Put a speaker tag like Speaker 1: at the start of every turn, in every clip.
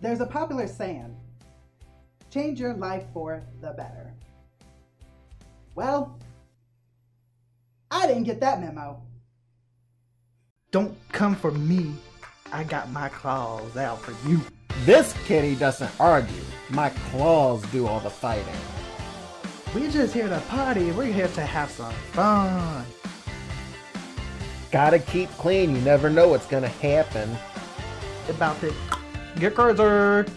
Speaker 1: There's a popular saying change your life for the better. Well, I didn't get that memo. Don't come for me. I got my claws out for you.
Speaker 2: This kitty doesn't argue. My claws do all the fighting.
Speaker 1: We're just here to party. We're here to have some fun.
Speaker 2: Gotta keep clean. You never know what's gonna happen.
Speaker 1: About to get crazy.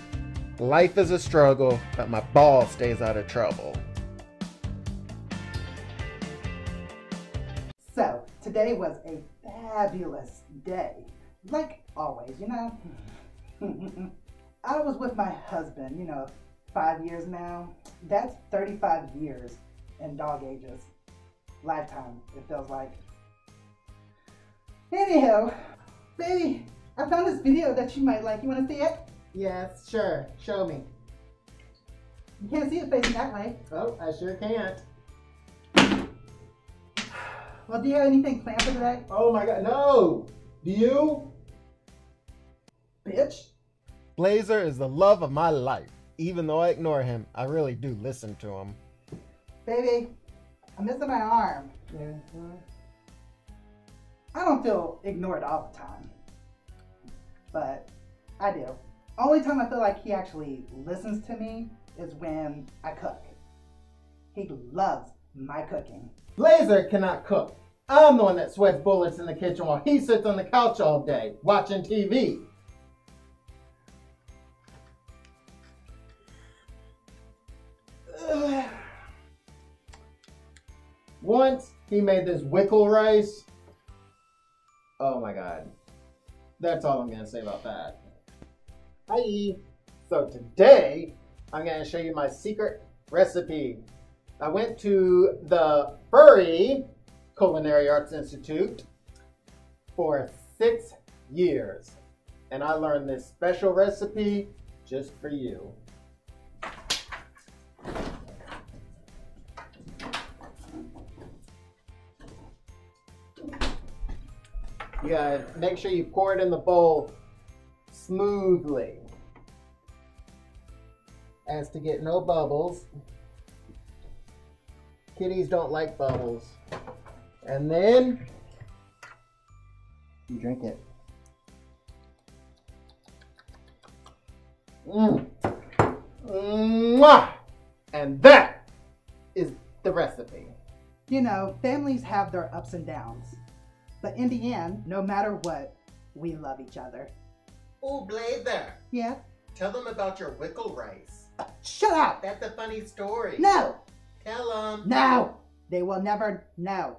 Speaker 2: Life is a struggle, but my ball stays out of trouble.
Speaker 1: So, today was a fabulous day. Like always, you know? I was with my husband, you know, five years now. That's 35 years in dog ages. Lifetime, it feels like. Anyhow, baby, I found this video that you might like. You want to see it?
Speaker 2: Yes, sure. Show me.
Speaker 1: You can't see it facing that way.
Speaker 2: Oh, I sure can't.
Speaker 1: Well, do you have anything planned for today?
Speaker 2: Oh my god, no! Do you?
Speaker 1: Bitch.
Speaker 2: Blazzer is the love of my life. Even though I ignore him, I really do listen to him.
Speaker 1: Baby, I'm missing my arm. Mm-hmm. I don't feel ignored all the time. But I do. Only time I feel like he actually listens to me is when I cook. He loves my cooking.
Speaker 2: Blazzer cannot cook. I'm the one that sweats bullets in the kitchen while he sits on the couch all day watching TV. Once he made this wickle rice. Oh my god. That's all I'm gonna say about that. Hi. So today I'm gonna show you my secret recipe. I went to the Furry Culinary Arts Institute for six years. And I learned this special recipe just for you. You gotta make sure you pour it in the bowl smoothly as to get no bubbles. Kitties don't like bubbles. And then you drink it. Mmm. Mwah! And that is the recipe.
Speaker 1: You know, families have their ups and downs. But in the end, no matter what, we love each other.
Speaker 2: Oh, Blade there.
Speaker 1: Yeah?
Speaker 2: tell them about your wickle rice.
Speaker 1: Uh, shut up!
Speaker 2: That's a funny story.
Speaker 1: No!
Speaker 2: Tell them.
Speaker 1: No! They will never know.